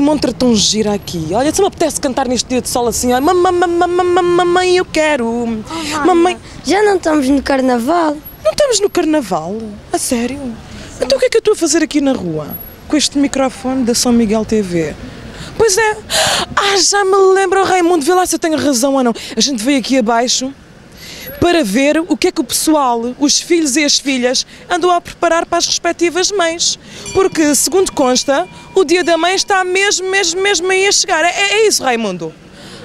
que montra tão gira aqui. Olha, se me apetece cantar neste dia de sol assim, olha, mamãe, mamãe, mamãe, eu quero. Mamãe, Já não estamos no carnaval? não estamos no carnaval? A sério? Então o que é que eu estou a fazer aqui na rua? Com este microfone da São Miguel TV? Pois é. Ah, já me lembro, Raimundo, vê lá se eu tenho razão ou não. A gente veio aqui abaixo para ver o que é que o pessoal, os filhos e as filhas, andam a preparar para as respectivas mães. Porque, segundo consta, o dia da mãe está mesmo, mesmo, mesmo aí a chegar. É, é isso, Raimundo?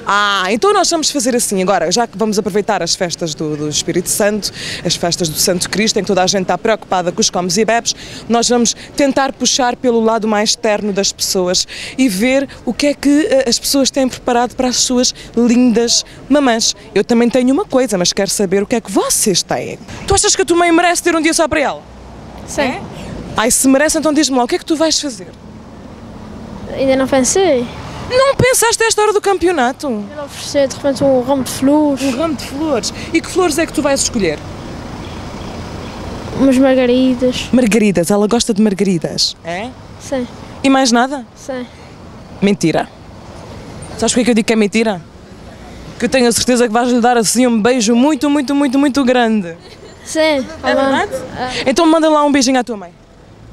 Ah, então nós vamos fazer assim agora, já que vamos aproveitar as festas do, do Espírito Santo, as festas do Santo Cristo, em que toda a gente está preocupada com os comes e bebes, nós vamos tentar puxar pelo lado mais terno das pessoas e ver o que é que eh, as pessoas têm preparado para as suas lindas mamãs. Eu também tenho uma coisa, mas quero saber o que é que vocês têm. Tu achas que a tua mãe merece ter um dia só para ela? Sim. Ai, se merece, então diz-me lá, o que é que tu vais fazer? Ainda não pensei. Não pensaste a esta hora do campeonato? Ele oferecer de repente um ramo de flores, Um ramo de flores. E que flores é que tu vais escolher? umas margaridas. Margaridas, ela gosta de margaridas. É? Sim, E mais nada? sim. Mentira. Sabes porquê que eu digo que é mentira? Que eu tenho a certeza que vais lhe dar assim um beijo muito, muito, muito, muito grande. Sim. É verdade? Então manda lá um beijinho à tua mãe.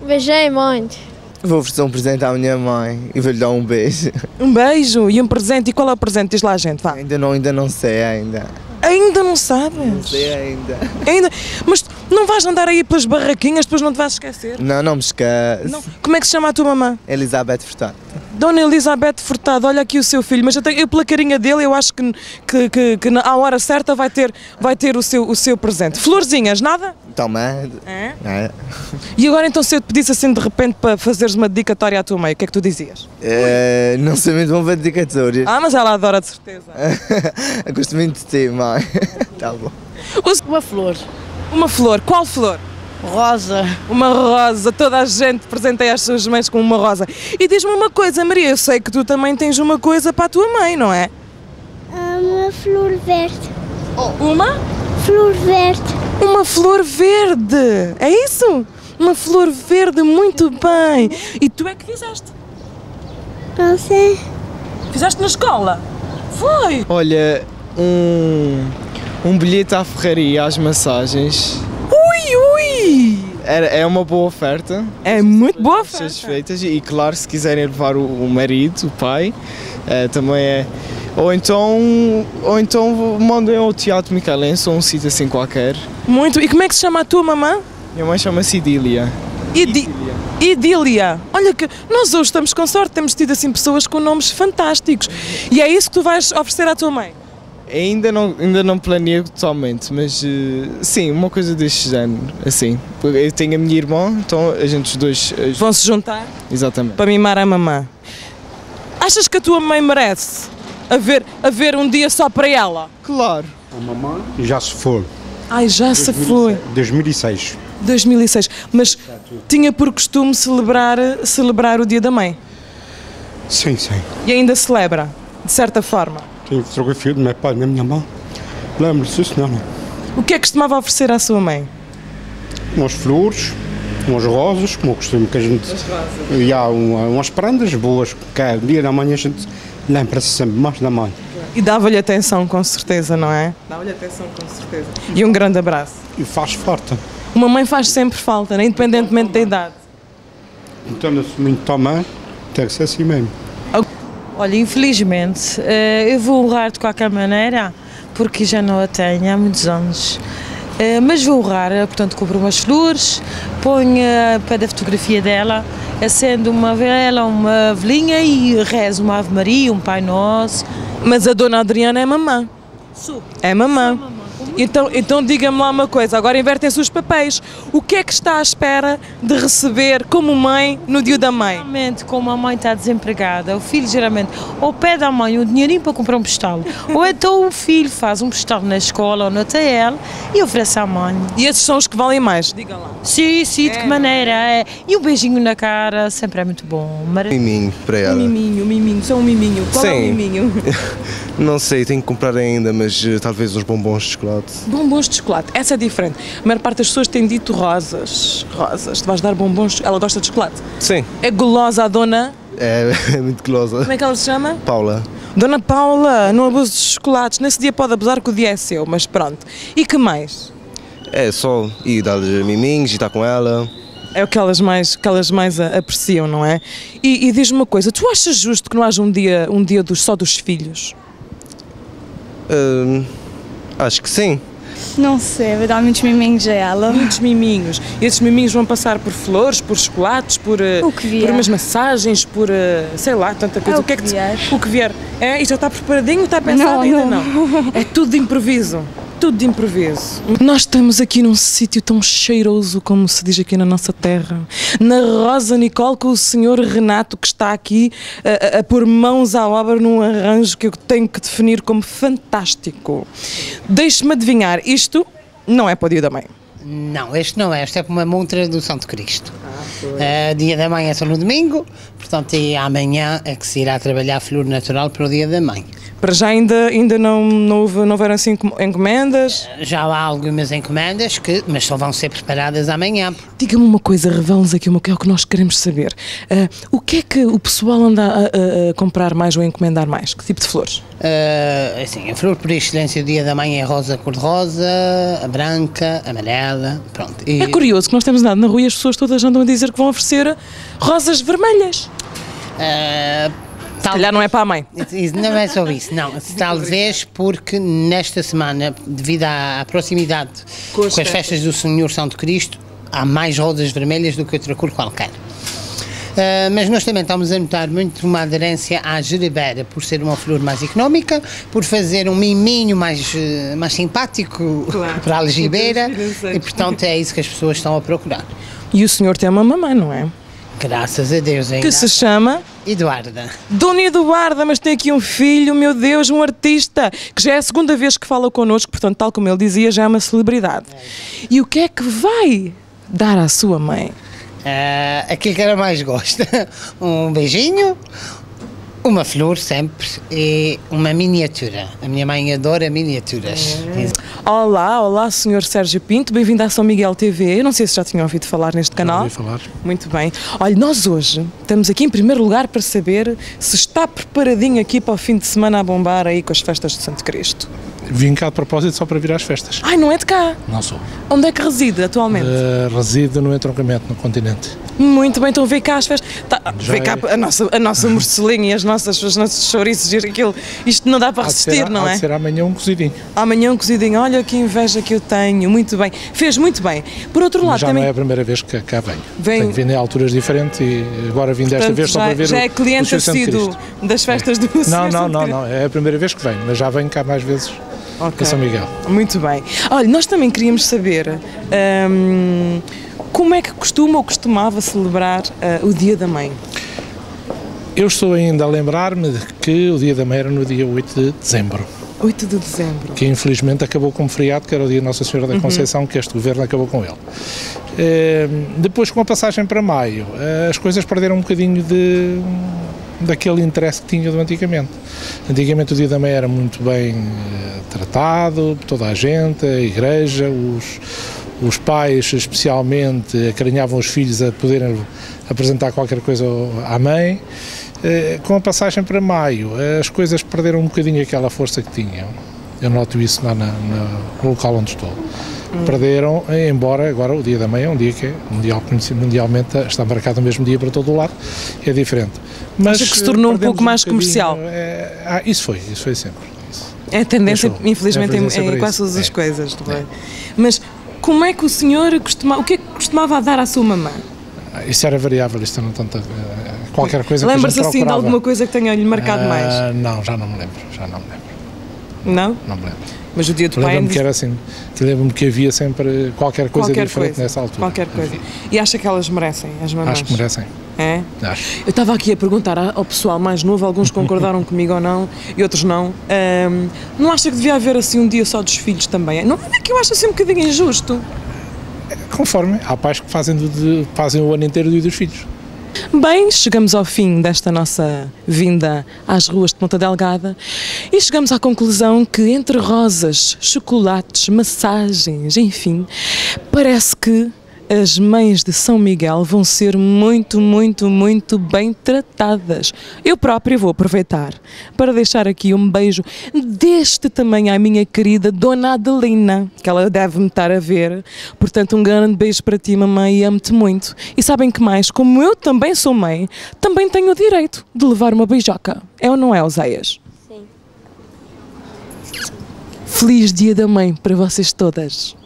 Beijei muito. Vou oferecer um presente à minha mãe e vou-lhe dar um beijo. Um beijo e um presente. E qual é o presente? Diz lá, gente, vá. Ainda não, ainda não sei ainda. Ainda não sabes? Sei ainda. Ainda. Mas não vais andar aí pelas barraquinhas, depois não te vais esquecer. Não, não me esquece. Não. Como é que se chama a tua mamã? Elizabeth Furtado. Dona Elizabeth Furtado, olha aqui o seu filho, mas eu, tenho, eu pela carinha dele eu acho que, que, que, que na- à hora certa vai ter, vai ter o, seu, o seu presente. Florzinhas, nada? Toma. É? É. E agora então se eu te pedisse assim de repente para fazeres uma dedicatória à tua mãe, o que é que tu dizias? É, não sou muito bom para dedicatórias. Ah, mas ela adora de certeza. Gosto muito de ti, mãe. tá bom. Uma flor Uma flor, qual flor? rosa. Uma rosa, toda a gente presenteia as suas mães com uma rosa. E diz-me uma coisa, Maria, eu sei que tu também tens uma coisa para a tua mãe, não é? Uma flor verde. Uma? Flor verde. Uma flor verde, é isso? Uma flor verde, muito bem. E tu é que fizeste? Não sei. Fizeste na escola? Foi! Olha, um, um bilhete à ferraria, às massagens. Ui, ui! Era, é uma boa oferta. É muito boa oferta. Satisfeitas. E claro, se quiserem levar o, o marido, o pai, eh, também é. Ou então, ou então mandem ao Teatro Micalense ou um sítio assim qualquer. Muito. E como é que se chama a tua mamã? Minha mãe chama-se Idília. Idi Idília. Olha que nós hoje estamos com sorte, temos tido assim pessoas com nomes fantásticos. E é isso que tu vais oferecer à tua mãe? Ainda não, ainda não planeio totalmente, mas eh, sim, uma coisa deste género, assim. Eu tenho a minha irmã, então a gente os dois. eh, Vão se juntar Exatamente. para mimar a mamã. Achas que a tua mãe merece haver, haver um dia só para ela? Claro. A mamãe já se foi. Ai, já se foi. 2006. 2006. Mas tinha por costume celebrar, celebrar o dia da mãe. Sim, sim. E ainda celebra, de certa forma. Tenho fotografia do meu pai e da minha mãe. Lembro-se, senhora. O que é que costumava oferecer à sua mãe? Umas flores, umas rosas, como eu costumo que a gente. E há uma- umas prendas boas, que é dia da manhã a gente lembra-se sempre mais da mãe. E dava-lhe atenção, com certeza, não é? Dava-lhe atenção, com certeza. E um grande abraço. E faz falta. Uma mãe faz sempre falta, né? independentemente da idade. Então, se muito também, tem que ser assim mesmo. Olha, infelizmente, eh, eu vou honrar de qualquer maneira, porque já não a tenho há muitos anos. Eh, Mas vou honrar, eh, portanto, compro umas flores, ponho para da fotografia dela, acendo uma vela, uma velinha e rezo uma Ave Maria, um Pai Nosso. Mas a dona Adriana é mamã. É mamã. Então, então diga-me lá uma coisa, agora invertem-se os papéis. O que é que está à espera de receber como mãe no dia da mãe? Geralmente, como a mãe está desempregada, o filho geralmente ou pede à mãe um dinheirinho para comprar um postal, ou então o filho faz um postal na escola ou no TL e oferece à mãe. E esses são os que valem mais, diga lá. Sim, sim, de que maneira é. E um beijinho na cara sempre é muito bom. Mara- Miminho para Um ela. miminho, um miminho, só um miminho. Qual é o Sim. miminho? Não sei, tenho que comprar ainda, mas eh, talvez uns bombons de chocolate. Bombons de chocolate, essa é diferente. A maior parte das pessoas tem dito rosas. Rosas, tu vais dar bombons, ela gosta de chocolate. Sim, É gulosa a dona? É, é muito gulosa. Como é que ela se chama? Paula. Dona Paula, não abuse de chocolates. Nesse dia pode abusar que o dia é seu, mas pronto. E que mais? É só ir dar-lhe miminhos e estar com ela. É o que elas mais, que elas mais apreciam, não é? E, e diz-me uma coisa, tu achas justo que não haja um dia, um dia dos, só dos filhos? Hum, acho que sim. Não sei, vou dar muitos miminhos a ela. Muitos miminhos. E esses miminhos vão passar por flores, por chocolates, por, eh, O que vier. por umas massagens, por, eh, sei lá, tanta coisa. É o que é que que te- vier. O que vier. É, e já está preparadinho, está pensado Não, ainda não. não. É tudo de improviso. Tudo de improviso. Nós estamos aqui num sítio tão cheiroso, como se diz aqui na nossa terra. Na Rosa Nicole, com o senhor Renato, que está aqui a, a- a pôr mãos à obra num arranjo que eu tenho que definir como fantástico. Deixe-me adivinhar, isto não é para o dia da mãe. Não, este não é, este é para uma montra do Santo Cristo. Eh, dia da mãe é só no domingo, portanto, e amanhã é que se irá trabalhar flor natural para o dia da mãe. Para já ainda, ainda não, não, houve, não houveram assim encom- encomendas. Já há algumas encomendas, que, mas só vão ser preparadas amanhã. Diga-me uma coisa, revele-nos aqui uma que é o que nós queremos saber. Ah, o que é que o pessoal anda a, a- a comprar mais ou a encomendar mais? Que tipo de flores? Eh, assim, a flor por excelência do dia da mãe é a rosa cor-de-rosa, a branca, a amarela, pronto. E- É curioso que nós temos andado na rua e as pessoas todas andam a dizer que vão oferecer rosas vermelhas. Eh, Se calhar não é para a mãe. Não é só isso, não. Talvez porque nesta semana, devido à, proximidade Com com as as, festas do Senhor Santo Cristo, há mais rosas vermelhas do que outra cor qualquer. Ah, mas nós também estamos a notar muito uma aderência à gerebeira, por ser uma flor mais económica, por fazer um miminho mais, eh, mais simpático Claro. para a algibeira, e portanto é isso que as pessoas estão a procurar. E o senhor tem uma mamãe, não é? Graças a Deus ainda. Que se chama Eduarda. Dona Eduarda, mas tem aqui um filho, meu Deus, um artista, que já é a segunda vez que fala connosco, portanto, tal como ele dizia, já é uma celebridade. E o que é que vai dar à sua mãe? Ah, aquilo que ela mais gosta. Um beijinho, uma flor sempre e uma miniatura. A minha mãe adora miniaturas. Olá, olá, Sr. Sérgio Pinto, bem-vindo à São Miguel TV. Eu não sei se já tinham ouvido falar neste canal. ouvi falar. Muito bem. Olha, nós hoje estamos aqui em primeiro lugar para saber se está preparadinho aqui para o fim de semana a bombar aí com as festas de Santo Cristo. Vim cá de propósito só para vir às festas. Ai, não é de cá. Não sou. Onde é que reside atualmente? Uh, resido no entroncamento, no continente. Muito bem, então vê cá as festas. Tá, Já vê cá é. a nossa, a nossa morcelinha e as nossas, os nossos chouriços e aquilo. Isto não dá para Há resistir, ser, não há é? de ser amanhã um cozidinho. Amanhã um cozidinho, olha que inveja que eu tenho. Muito bem. Fez muito bem. Por outro lado, já também. não é a primeira vez que cá venho. Vem- Tenho vindo em alturas diferentes e agora vim desta portanto, vez só já, para ver já o, é o cliente assíduo das festas do Não, não, não, não. É a primeira vez que venho, mas já venho cá mais vezes Ok. para São Miguel. Muito bem. Olha, nós também queríamos saber hum, como é que costuma ou costumava celebrar ah, o Dia da Mãe. Eu estou ainda a lembrar-me de que o dia da mãe era no dia 8 de dezembro, 8 de dezembro. que infelizmente acabou como feriado, que era o dia de Nossa Senhora Uhum. da Conceição, que este governo acabou com ele. Eh, depois, com a passagem para maio, eh, as coisas perderam um bocadinho de, daquele interesse que tinha do antigamente. Antigamente o dia da mãe era muito bem eh, tratado, toda a gente, a igreja, os, os pais especialmente acarinhavam os filhos a poderem apresentar qualquer coisa à mãe. Eh, Com a passagem para maio, as coisas perderam um bocadinho aquela força que tinham. Eu noto isso lá na- na- no local onde estou. Perderam, embora agora o Dia da Mãe é um dia que é mundial, mundialmente está marcado o mesmo dia para todo o lado, é diferente. Mas Acha que se tornou um pouco mais bocadinho, comercial? eh, ah, isso foi, isso foi sempre. Isso. É a tendência, Deixou. infelizmente, É em, tendência em para quase todas as É. coisas. não é? Mas como é que o senhor costumava, o que é que costumava dar à sua mamãe? Ah, Isso era variável, isto não tanto. eh, Qualquer coisa Lembra-se assim de alguma coisa que tenha-lhe marcado Ah, mais? Não, já não me lembro, já não me lembro, Não? não me lembro. Mas o dia do pai Lembro-me que era assim, lembro-me que havia sempre qualquer coisa qualquer diferente coisa. nessa altura. Qualquer coisa. E acha que elas merecem, as mamães? Acho que merecem. É? Acho. Eu estava aqui a perguntar ao pessoal mais novo, alguns concordaram comigo ou não, e outros não. Ahm, não acha que devia haver assim um dia só dos filhos também? Não é que eu acho assim um bocadinho injusto. Conforme, há pais que fazem, do- de- fazem o ano inteiro do dia dos filhos. Bem, chegamos ao fim desta nossa vinda às ruas de Ponta Delgada e chegamos à conclusão que entre rosas, chocolates, massagens, enfim, parece que as mães de São Miguel vão ser muito, muito, muito bem tratadas. Eu própria vou aproveitar para deixar aqui um beijo deste tamanho à minha querida Dona Adelina, que ela deve-me estar a ver. Portanto, um grande beijo para ti, mamãe, e amo-te muito. E sabem que mais? Como eu também sou mãe, também tenho o direito de levar uma beijoca. É ou não é, Oséias? Sim. Feliz Dia da Mãe para vocês todas.